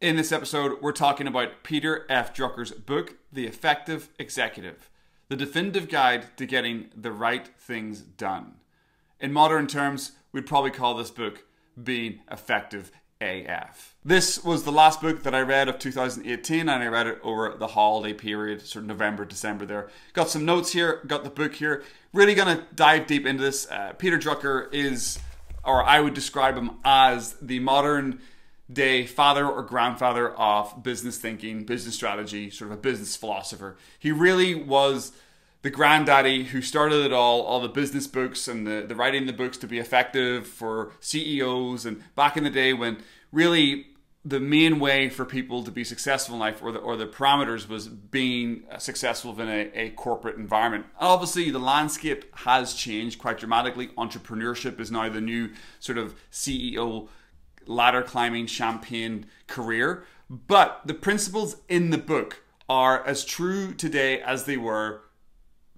In this episode, we're talking about Peter F. Drucker's book, The Effective Executive The Definitive Guide to Getting the Right Things Done. In modern terms, we'd probably call this book Being Effective AF. This was the last book that I read of 2018, and I read it over the holiday period, sort of November, December there. Got some notes here, got the book here. Really gonna dive deep into this. Uh, Peter Drucker is, or I would describe him as the modern day father or grandfather of business thinking, business strategy, sort of a business philosopher. He really was the granddaddy who started it all, all the business books and the, the writing the books to be effective for CEOs. And back in the day when really the main way for people to be successful in life or the, or the parameters was being successful in a, a corporate environment. Obviously, the landscape has changed quite dramatically. Entrepreneurship is now the new sort of CEO ladder climbing champagne career. But the principles in the book are as true today as they were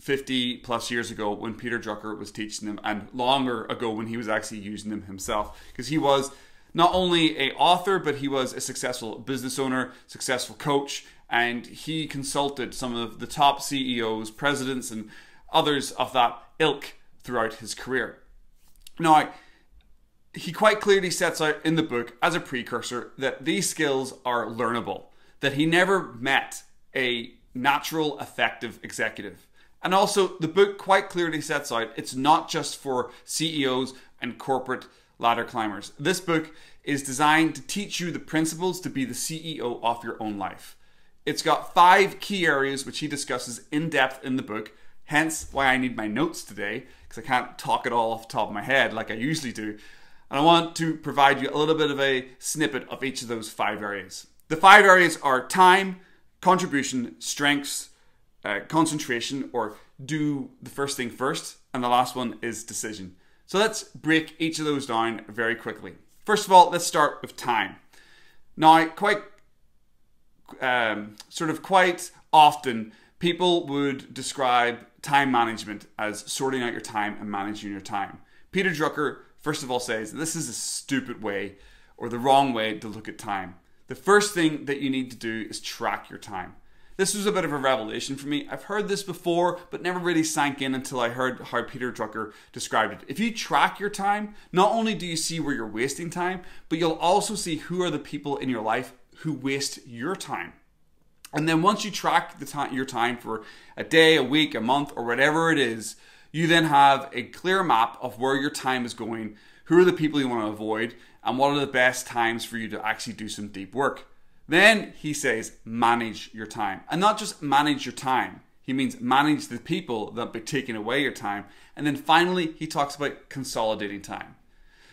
50 plus years ago when Peter Drucker was teaching them and longer ago when he was actually using them himself because he was not only a author but he was a successful business owner, successful coach and he consulted some of the top CEOs, presidents and others of that ilk throughout his career. Now, he quite clearly sets out in the book as a precursor that these skills are learnable, that he never met a natural, effective executive. And also, the book quite clearly sets out it's not just for CEOs and corporate ladder climbers. This book is designed to teach you the principles to be the CEO of your own life. It's got five key areas which he discusses in depth in the book, hence why I need my notes today, because I can't talk it all off the top of my head like I usually do. And I want to provide you a little bit of a snippet of each of those five areas. The five areas are time, contribution, strengths, uh, concentration, or do the first thing first, and the last one is decision. So let's break each of those down very quickly. First of all, let's start with time. Now, quite um, sort of quite often, people would describe time management as sorting out your time and managing your time. Peter Drucker first of all says this is a stupid way or the wrong way to look at time. The first thing that you need to do is track your time. This was a bit of a revelation for me. I've heard this before, but never really sank in until I heard how Peter Drucker described it. If you track your time, not only do you see where you're wasting time, but you'll also see who are the people in your life who waste your time. And then once you track the time, your time for a day, a week, a month, or whatever it is, you then have a clear map of where your time is going, who are the people you want to avoid, and what are the best times for you to actually do some deep work. Then he says, manage your time. And not just manage your time, he means manage the people that be taking away your time. And then finally, he talks about consolidating time.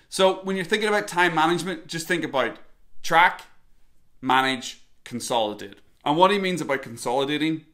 So when you're thinking about time management, just think about track, manage, consolidate. And what he means about consolidating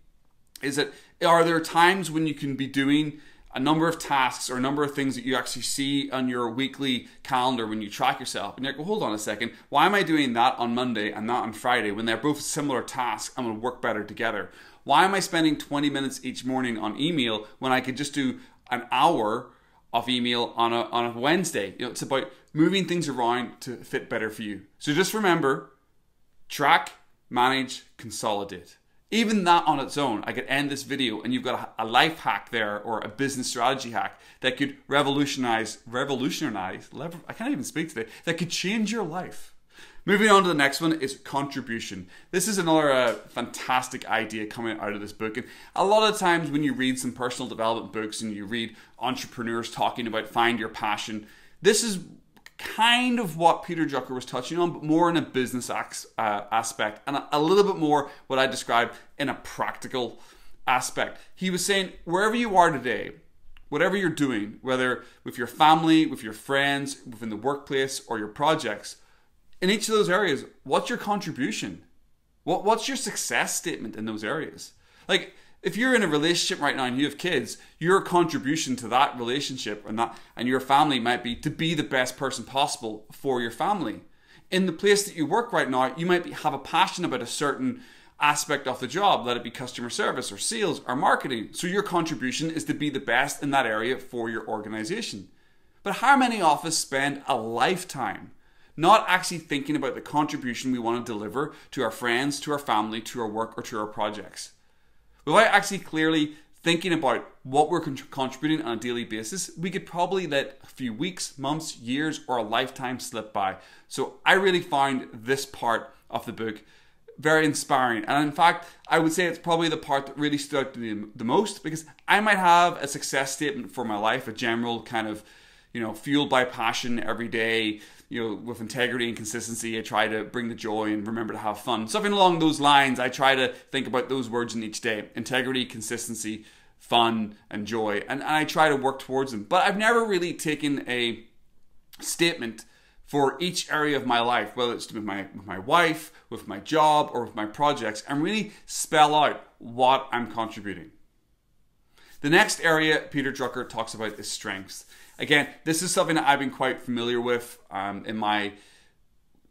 is that are there times when you can be doing a number of tasks or a number of things that you actually see on your weekly calendar when you track yourself. And you're like, well, hold on a second. Why am I doing that on Monday and not on Friday when they're both similar tasks and will work better together? Why am I spending 20 minutes each morning on email when I could just do an hour of email on a, on a Wednesday? You know, it's about moving things around to fit better for you. So just remember track, manage, consolidate. Even that on its own, I could end this video and you've got a, life hack there or a business strategy hack that could revolutionize, revolutionize, I can't even speak today, that could change your life. Moving on to the next one is contribution. This is another uh, fantastic idea coming out of this book. And a lot of times when you read some personal development books and you read entrepreneurs talking about find your passion, this is kind of what Peter Drucker was touching on, but more in a business uh, aspect and a, a little bit more what I described in a practical aspect. He was saying, wherever you are today, whatever you're doing, whether with your family, with your friends, within the workplace, or your projects, in each of those areas, what's your contribution? What, what's your success statement in those areas? Like, if you're in a relationship right now and you have kids, your contribution to that relationship and that and your family might be to be the best person possible for your family. In the place that you work right now, you might be, have a passion about a certain aspect of the job, let it be customer service or sales or marketing. So your contribution is to be the best in that area for your organization. But how many of us spend a lifetime not actually thinking about the contribution we want to deliver to our friends, to our family, to our work, or to our projects. Without actually clearly thinking about what we're contributing on a daily basis, we could probably let a few weeks, months, years, or a lifetime slip by. So I really find this part of the book very inspiring. And in fact, I would say it's probably the part that really stood out to me the most because I might have a success statement for my life, a general kind of, you know, fueled by passion every day, you know, with integrity and consistency. I try to bring the joy and remember to have fun. Something along those lines. I try to think about those words in each day integrity, consistency, fun, and joy. And, and I try to work towards them. But I've never really taken a statement for each area of my life, whether it's with my, with my wife, with my job, or with my projects, and really spell out what I'm contributing. The next area Peter Drucker talks about is strengths. Again, this is something that I've been quite familiar with um, in my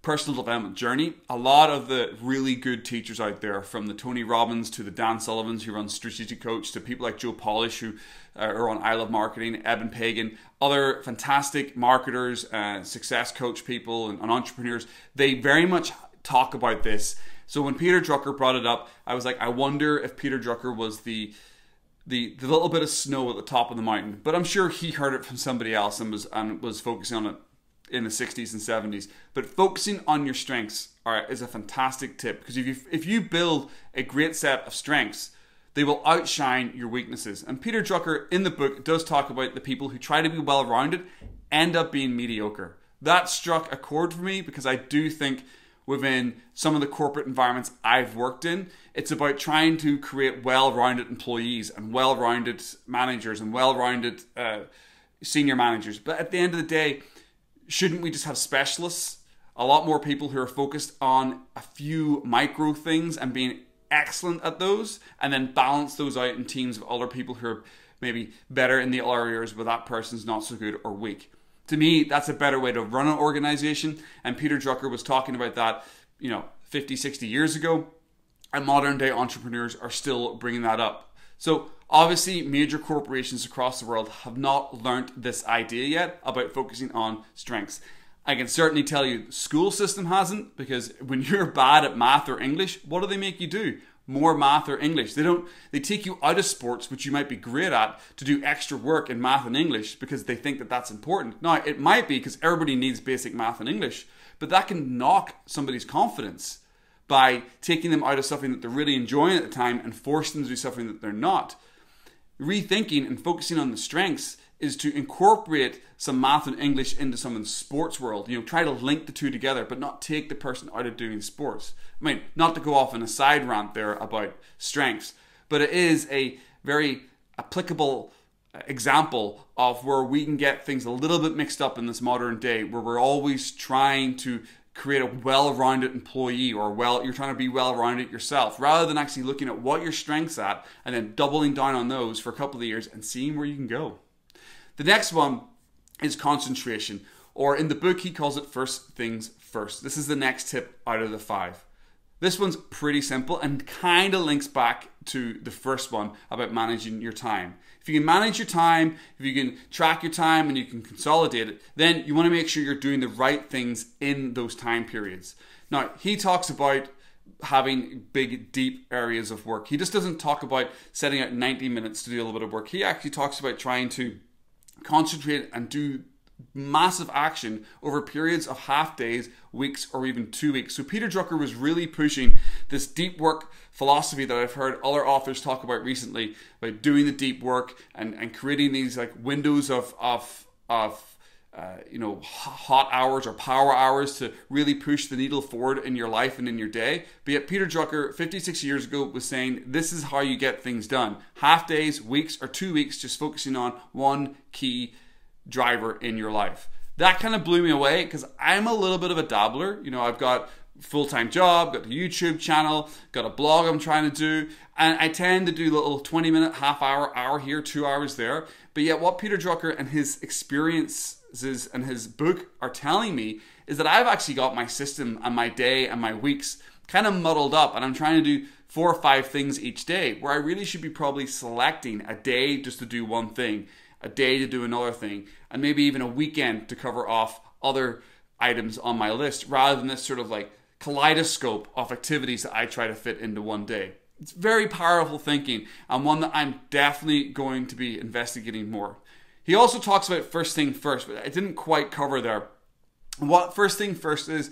personal development journey. A lot of the really good teachers out there, from the Tony Robbins to the Dan Sullivans who run Strategic Coach, to people like Joe Polish who uh, are on I Love Marketing, Eben Pagan, other fantastic marketers, uh, success coach people, and, and entrepreneurs, they very much talk about this. So when Peter Drucker brought it up, I was like, I wonder if Peter Drucker was the the, the little bit of snow at the top of the mountain. But I'm sure he heard it from somebody else and was and was focusing on it in the 60s and 70s. But focusing on your strengths are, is a fantastic tip because if you, if you build a great set of strengths, they will outshine your weaknesses. And Peter Drucker in the book does talk about the people who try to be well rounded end up being mediocre. That struck a chord for me because I do think within some of the corporate environments I've worked in, it's about trying to create well rounded employees and well rounded managers and well rounded uh, senior managers. But at the end of the day, shouldn't we just have specialists? A lot more people who are focused on a few micro things and being excellent at those, and then balance those out in teams of other people who are maybe better in the other areas where that person's not so good or weak. To me, that's a better way to run an organization. And Peter Drucker was talking about that, you know, 50, 60 years ago. And modern day entrepreneurs are still bringing that up. So Obviously, major corporations across the world have not learnt this idea yet about focusing on strengths. I can certainly tell you, the school system hasn't because when you're bad at math or English, what do they make you do? More math or English. They don't. They take you out of sports, which you might be great at, to do extra work in math and English because they think that that's important. Now, it might be because everybody needs basic math and English, but that can knock somebody's confidence by taking them out of something that they're really enjoying at the time and forcing them to do something that they're not rethinking and focusing on the strengths is to incorporate some math and English into someone's sports world. You know, try to link the two together, but not take the person out of doing sports. I mean, not to go off on a side rant there about strengths, but it is a very applicable example of where we can get things a little bit mixed up in this modern day, where we're always trying to create a well-rounded employee or well you're trying to be well-rounded yourself rather than actually looking at what your strengths at and then doubling down on those for a couple of years and seeing where you can go the next one is concentration or in the book he calls it first things first this is the next tip out of the five this one's pretty simple and kind of links back to the first one about managing your time if you can manage your time, if you can track your time and you can consolidate it, then you want to make sure you're doing the right things in those time periods. Now, he talks about having big, deep areas of work. He just doesn't talk about setting out 90 minutes to do a little bit of work. He actually talks about trying to concentrate and do massive action over periods of half days, weeks, or even two weeks. So Peter Drucker was really pushing this deep work philosophy that I've heard other authors talk about recently about doing the deep work and, and creating these like windows of of of uh, you know hot hours or power hours to really push the needle forward in your life and in your day. But yet Peter Drucker 56 years ago was saying this is how you get things done. Half days, weeks, or two weeks, just focusing on one key driver in your life. That kind of blew me away because I'm a little bit of a dabbler. You know, I've got full-time job, got a YouTube channel, got a blog I'm trying to do, and I tend to do little 20 minute, half hour, hour here, two hours there. But yet what Peter Drucker and his experiences and his book are telling me is that I've actually got my system and my day and my weeks kind of muddled up and I'm trying to do four or five things each day where I really should be probably selecting a day just to do one thing a day to do another thing, and maybe even a weekend to cover off other items on my list rather than this sort of like kaleidoscope of activities that I try to fit into one day. It's very powerful thinking and one that I'm definitely going to be investigating more. He also talks about first thing first, but I didn't quite cover there. What first thing first is,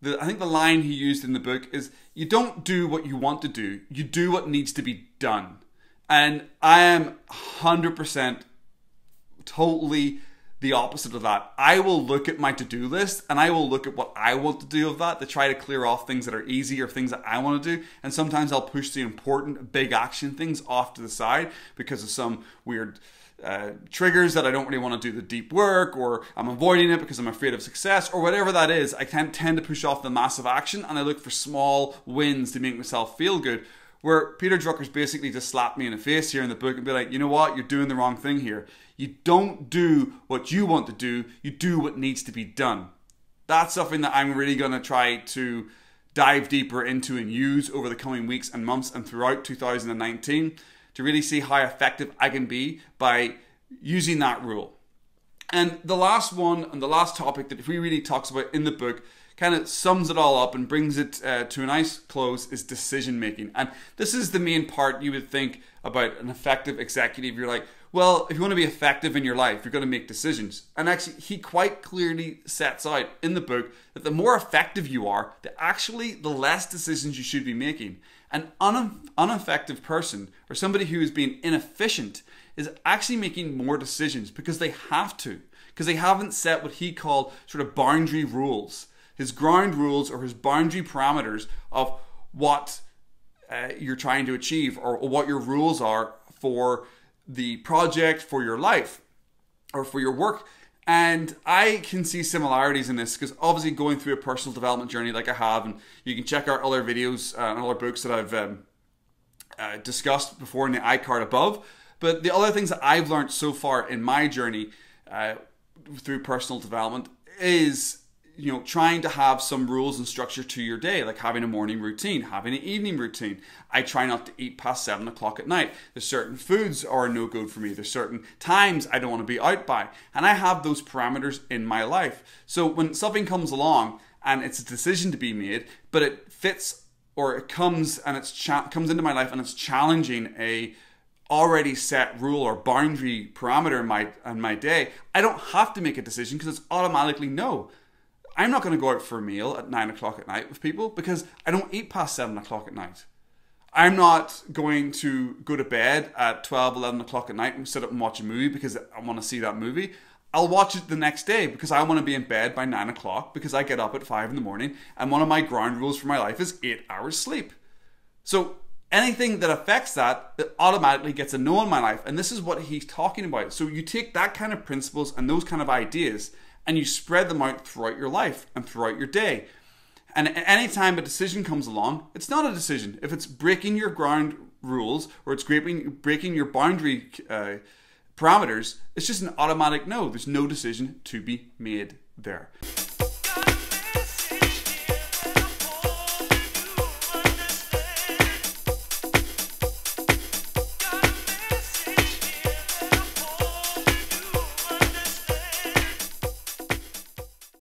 the, I think the line he used in the book is you don't do what you want to do, you do what needs to be done. And I am 100% totally the opposite of that. I will look at my to do list and I will look at what I want to do of that to try to clear off things that are easy or things that I want to do. And sometimes I'll push the important big action things off to the side because of some weird uh, triggers that I don't really want to do the deep work, or I'm avoiding it because I'm afraid of success, or whatever that is. I tend to push off the massive action and I look for small wins to make myself feel good. Where Peter Drucker's basically just slapped me in the face here in the book and be like, you know what, you're doing the wrong thing here. You don't do what you want to do, you do what needs to be done. That's something that I'm really going to try to dive deeper into and use over the coming weeks and months and throughout 2019 to really see how effective I can be by using that rule. And the last one and the last topic that he really talks about in the book kind of sums it all up and brings it uh, to a nice close is decision making. And this is the main part you would think about an effective executive. You're like, well, if you want to be effective in your life, you're going to make decisions. And actually, he quite clearly sets out in the book that the more effective you are, the actually the less decisions you should be making. An un- ineffective person or somebody who is being inefficient is actually making more decisions because they have to, because they haven't set what he called sort of boundary rules his ground rules or his boundary parameters of what uh, you're trying to achieve or, or what your rules are for the project, for your life, or for your work. And I can see similarities in this because obviously going through a personal development journey like I have, and you can check out other videos uh, and other books that I've um, uh, discussed before in the iCard above. But the other things that I've learned so far in my journey uh, through personal development is you know trying to have some rules and structure to your day like having a morning routine having an evening routine. I try not to eat past seven o'clock at night. There's certain foods are no good for me. There's certain times i don't want to be out by. And i have those parameters in my life. So when something comes along and it's a decision to be made but it fits or it comes and it's cha- comes into my life and it's challenging a already set rule or boundary parameter in my in my day i don't have to make a decision because it's automatically no I'm not going to go out for a meal at nine o'clock at night with people because I don't eat past seven o'clock at night. I'm not going to go to bed at 12, 11 o'clock at night and sit up and watch a movie because I want to see that movie. I'll watch it the next day because I want to be in bed by nine o'clock because I get up at five in the morning and one of my ground rules for my life is eight hours sleep. So anything that affects that, it automatically gets a no in my life. And this is what he's talking about. So you take that kind of principles and those kind of ideas and you spread them out throughout your life and throughout your day. And anytime a decision comes along, it's not a decision. If it's breaking your ground rules or it's breaking, breaking your boundary uh, parameters, it's just an automatic no. There's no decision to be made there.